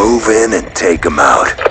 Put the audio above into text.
Move in and take them out.